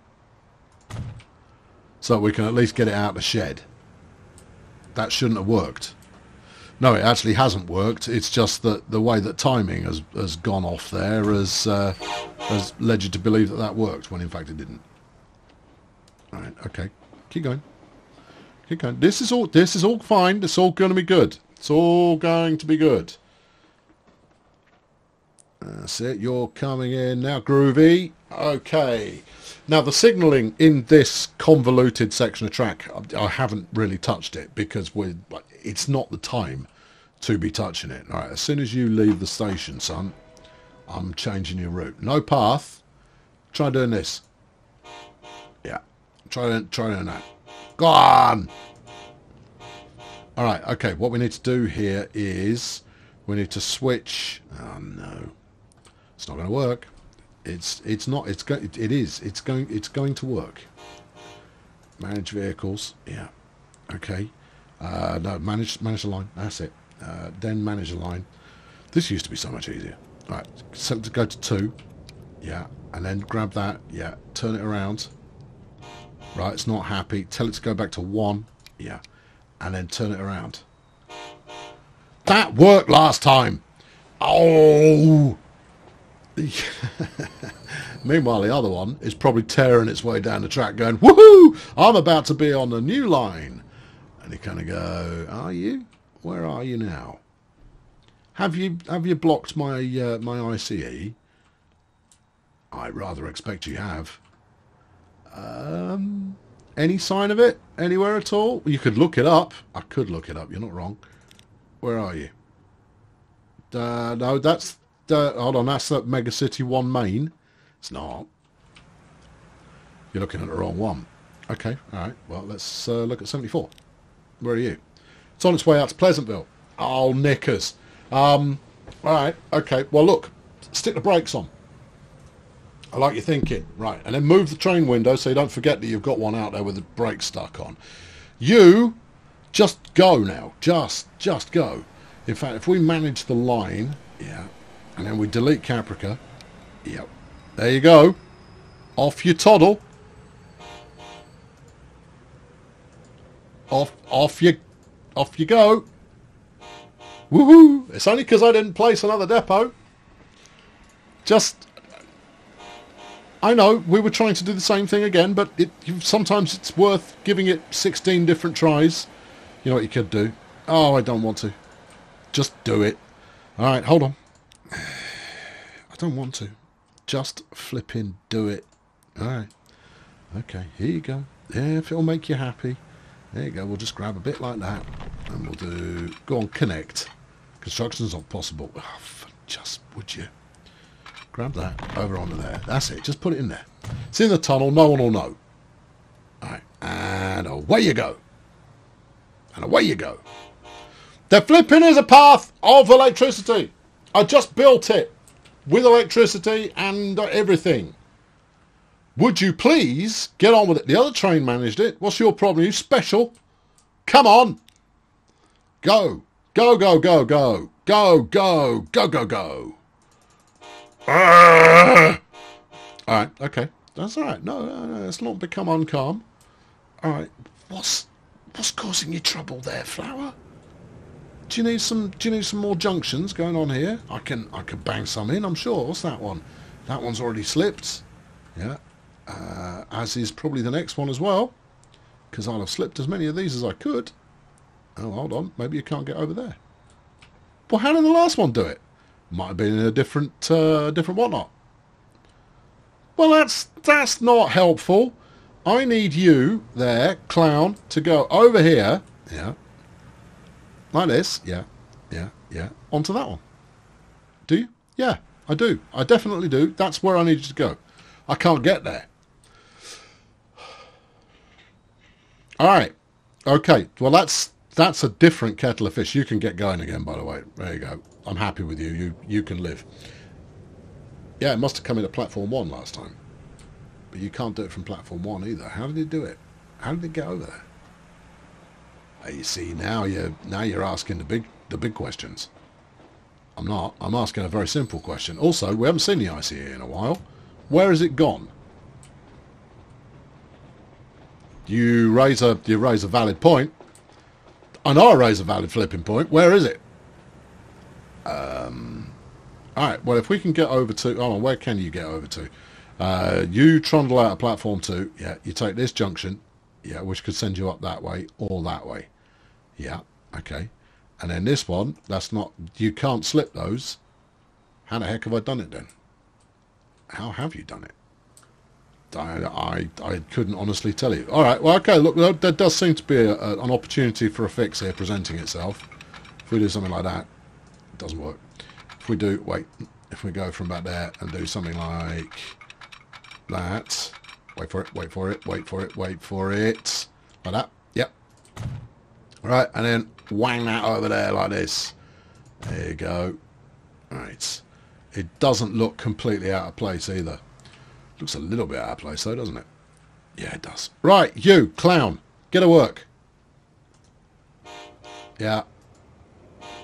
so we can at least get it out of the shed. That shouldn't have worked. No, it actually hasn't worked. It's just that the way that timing has has gone off there has uh, has led you to believe that that worked when in fact it didn't. All right, okay, keep going. Keep going. this is all. This is all fine. It's all going to be good. It's all going to be good. That's it. You're coming in now, Groovy. Okay. Now the signalling in this convoluted section of track, I haven't really touched it because we it's not the time to be touching it. All right. As soon as you leave the station, son, I'm changing your route. No path. Try doing this. Yeah. Try try doing that. Go on! Alright, okay, what we need to do here is we need to switch... Oh, no. It's not going to work. It's it's not. It's go, it, it is. It's going. It's going to work. Manage vehicles. Yeah. Okay. Uh, no, manage manage the line. That's it. Uh, then manage the line. This used to be so much easier. Right. So to go to two. Yeah. And then grab that. Yeah. Turn it around. Right, it's not happy. Tell it to go back to one. Yeah. And then turn it around. That worked last time. Oh! Meanwhile, the other one is probably tearing its way down the track going, woohoo! I'm about to be on a new line. You kind of go, are you? Where are you now? Have you have you blocked my uh, my ICE? I rather expect you have. Um, any sign of it anywhere at all? You could look it up. I could look it up. You're not wrong. Where are you? Uh, no, that's hold on. That's that Mega City One main. It's not. You're looking at the wrong one. Okay. All right. Well, let's uh, look at 74. Where are you? It's on its way out to Pleasantville. Oh, knickers. Um, all right. Okay. Well, look. Stick the brakes on. I like your thinking. Right. And then move the train window so you don't forget that you've got one out there with the brakes stuck on. You just go now. Just, just go. In fact, if we manage the line, yeah, and then we delete Caprica, yep, there you go. Off you toddle. Off, off you, off you go. Woohoo! It's only because I didn't place another depot. Just I know we were trying to do the same thing again, but it, sometimes it's worth giving it 16 different tries. You know what you could do? Oh, I don't want to. Just do it. All right, hold on. I don't want to. Just flipping do it. All right. Okay, here you go. Yeah, if it'll make you happy. There you go. We'll just grab a bit like that. And we'll do... Go on, connect. Construction's not possible. Oh, just would you? Grab that over onto there. That's it. Just put it in there. It's in the tunnel. No one will know. All right. And away you go. And away you go. The flipping is a path of electricity. I just built it with electricity and everything. Would you please get on with it? The other train managed it. What's your problem? You special? Come on. Go. Go, go, go, go. Go, go, go, go, go. Ah. all right, okay. That's all right. No, no, no, let's not become uncalm. All right. What's what's causing you trouble there, Flower? Do you need some do you need some more junctions going on here? I can I can bang some in, I'm sure. What's that one? That one's already slipped. Yeah. Uh, as is probably the next one as well. Because I'll have slipped as many of these as I could. Oh, hold on. Maybe you can't get over there. Well, how did the last one do it? Might have been in a different, uh, different whatnot. Well, that's that's not helpful. I need you there, clown, to go over here. Yeah. Like this. Yeah. Yeah. Yeah. Onto that one. Do you? Yeah, I do. I definitely do. That's where I need you to go. I can't get there. All right. Okay. Well, that's that's a different kettle of fish. You can get going again, by the way. There you go. I'm happy with you. You you can live. Yeah, it must have come into platform one last time. But you can't do it from platform one either. How did it do it? How did it get over there? Uh, you see, now you're now you're asking the big the big questions. I'm not. I'm asking a very simple question. Also, we haven't seen the ICE in a while. Where has it gone? You raise a you raise a valid point. Know I raise a valid flipping point. Where is it? Um. All right. Well, if we can get over to, oh. Where can you get over to? Uh, you trundle out of platform two. Yeah. You take this junction. Yeah, which could send you up that way or that way. Yeah. Okay. And then this one, that's not, you can't slip those. How the heck have I done it then? How have you done it? I, I, I couldn't honestly tell you. All right, well, okay, look, there does seem to be a, a, an opportunity for a fix here presenting itself. If we do something like that, it doesn't work. If we do, wait, if we go from back there and do something like that, wait for it, wait for it, wait for it, wait for it, like that, yep. All right, and then wang that over there like this. There you go. Right. It doesn't look completely out of place either. Looks a little bit out of place though, doesn't it? Yeah, it does. Right, you, clown. Get to work. Yeah.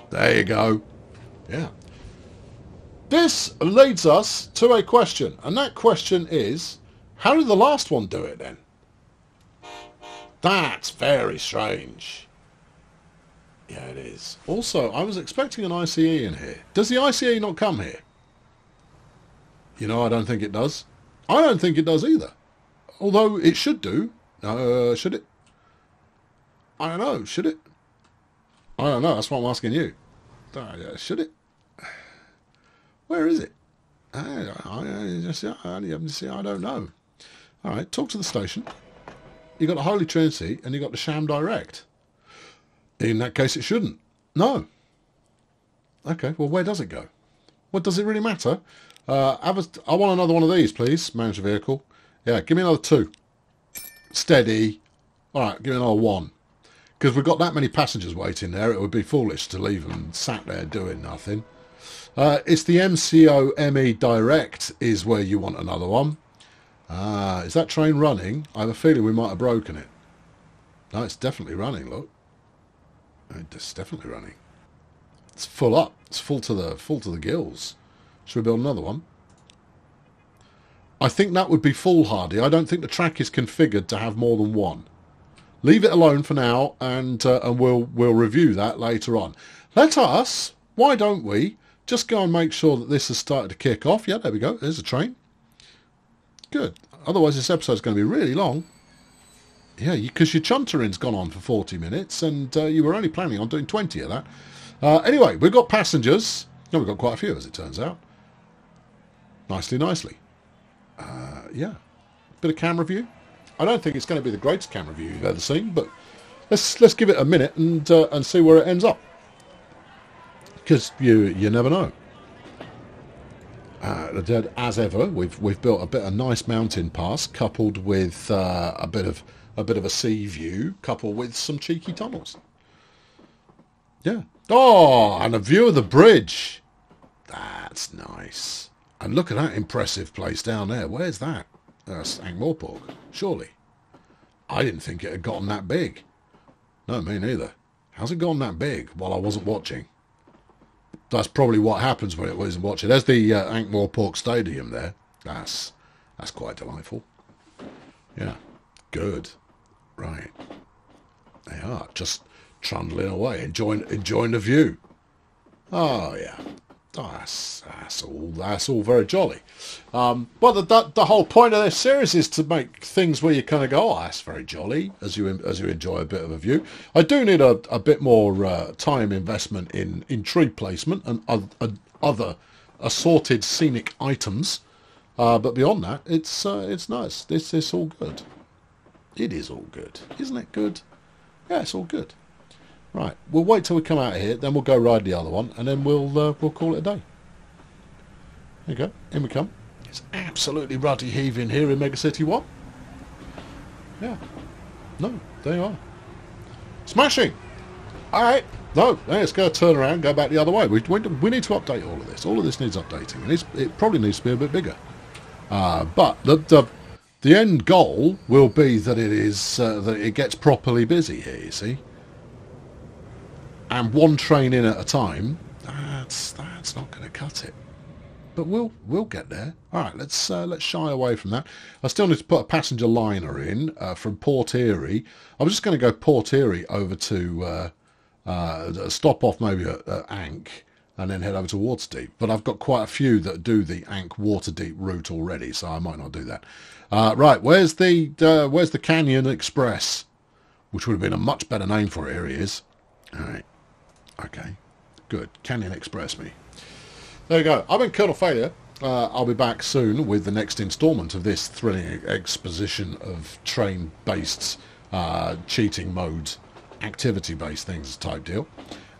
There you go. Yeah. This leads us to a question, and that question is, how did the last one do it then? That's very strange. Yeah, it is. Also, I was expecting an ICE in here. Does the ICE not come here? You know, I don't think it does. I don't think it does either. Although it should do. Uh, should it? I don't know. Should it? I don't know. That's what I'm asking you. Uh, should it? Where is it? I, I, I, just, I, I don't know. All right, talk to the station. You got the Holy Trinity and you got the Sham Direct. In that case, it shouldn't. No. Okay, well, where does it go? What does it really matter? Uh, want another one of these, please. Manage vehicle. Yeah, give me another two. Steady. All right, give me another one. Because we've got that many passengers waiting there, it would be foolish to leave them sat there doing nothing. Uh, it's the MCO ME Direct is where you want another one. Ah, is that train running? I have a feeling we might have broken it. No, it's definitely running, look. It's definitely running. It's full up. It's full to the full to the gills. Should we build another one? I think that would be foolhardy. I don't think the track is configured to have more than one. Leave it alone for now, and uh, and we'll we'll review that later on. Let us. Why don't we just go and make sure that this has started to kick off? Yeah, there we go. There's a train. Good. Otherwise, this episode is going to be really long. Yeah, because your chuntering's gone on for 40 minutes and uh, you were only planning on doing 20 of that. Uh, anyway, we've got passengers. No, we've got quite a few, as it turns out. Nicely, nicely. Uh, yeah. Bit of camera view. I don't think it's going to be the greatest camera view you've ever seen, but let's let's give it a minute and uh, and see where it ends up. Because you you never know. Uh, as ever, we've we've built a bit of nice mountain pass coupled with uh, a bit of a bit of a sea view, coupled with some cheeky tunnels. Yeah. Oh, and a view of the bridge. That's nice. And look at that impressive place down there. Where's that? That's Ankh-Morpork, surely. I didn't think it had gotten that big. No, me neither. How's it gone that big while I wasn't watching? That's probably what happens when it wasn't watching. There's the uh, Ankh-Morpork Stadium there. That's that's quite delightful. Yeah, good. Right. They are just trundling away, enjoying enjoying the view. Oh yeah. Oh, that's, that's all. That's all very jolly. Um, but the, the, the whole point of this series is to make things where you kind of go, oh, that's very jolly as you as you enjoy a bit of a view. I do need a, a bit more uh, time investment in in tree placement and other, other assorted scenic items. Uh, but beyond that, it's uh, it's nice. This is all good. It is all good, isn't it? Good. Yeah, it's all good. Right, we'll wait till we come out of here, then we'll go ride the other one, and then we'll uh, we'll call it a day. There you go, in we come. It's absolutely ruddy heaving here in Mega City 1. Yeah. No, there you are. Smashing! Alright, no, let's go turn around, go back the other way. We, we, we need to update all of this. All of this needs updating, and it probably needs to be a bit bigger. Uh, but the, the, the end goal will be that it is uh, that it gets properly busy here, you see and one train in at a time, that's that's not going to cut it. But we'll we'll get there. All right, let's uh, let's shy away from that. I still need to put a passenger liner in uh, from Port Erie. I was just going to go Port Erie over to uh, uh stop off maybe at, at Ankh and then head over to Waterdeep. But I've got quite a few that do the Ankh Waterdeep route already, so I might not do that. Uh, right, where's the uh, where's the Canyon Express? Which would have been a much better name for it. Here he is. All right. Okay, good. Canyon Express me. There you go. I've been Colonel Failure. Uh, I'll be back soon with the next instalment of this thrilling exposition of train-based uh, cheating modes, activity-based things type deal.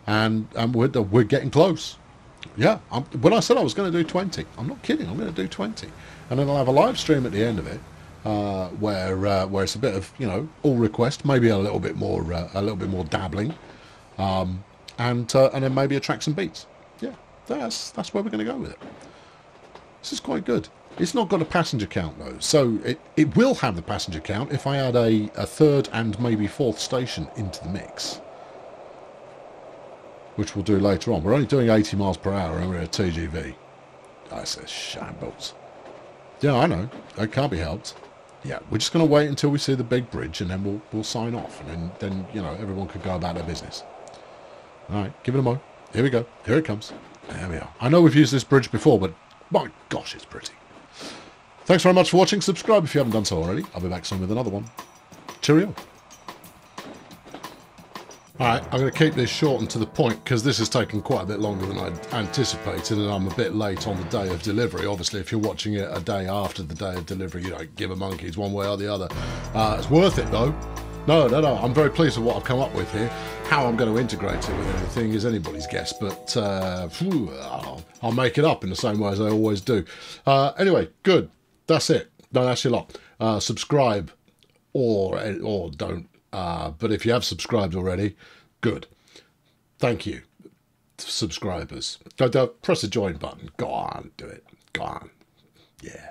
And, and we're, we're getting close. Yeah, I'm, when I said I was going to do 20, I'm not kidding, I'm going to do 20. And then I'll have a live stream at the end of it, uh, where uh, where it's a bit of, you know, all request, maybe a little bit more, uh, a little bit more dabbling. Um, and uh, and then maybe a tracks and beats. Yeah, that's that's where we're going to go with it. This is quite good. It's not got a passenger count though, so it, it will have the passenger count if I add a, a third and maybe fourth station into the mix. Which we'll do later on. We're only doing 80 miles per hour and we're at TGV. I says shambles. Yeah, I know. It can't be helped. Yeah, we're just going to wait until we see the big bridge and then we'll, we'll sign off. And then, then, you know, everyone could go about their business. All right, give it a mo. Here we go. Here it comes. There we are. I know we've used this bridge before, but my gosh, it's pretty. Thanks very much for watching. Subscribe if you haven't done so already. I'll be back soon with another one. Cheerio. Alright, I'm going to keep this short and to the point because this has taken quite a bit longer than I'd anticipated and I'm a bit late on the day of delivery. Obviously, if you're watching it a day after the day of delivery, you don't give a monkeys one way or the other. Uh, it's worth it though. No, no, no. I'm very pleased with what I've come up with here. How I'm going to integrate it with anything is anybody's guess, but uh, I'll, make it up in the same way as I always do. Uh, anyway, good. That's it. No, that's your lot. Uh, subscribe or or don't. Uh, but if you have subscribed already, good. Thank you, subscribers. Go, go, press the join button. Go on, do it. Go on. Yeah.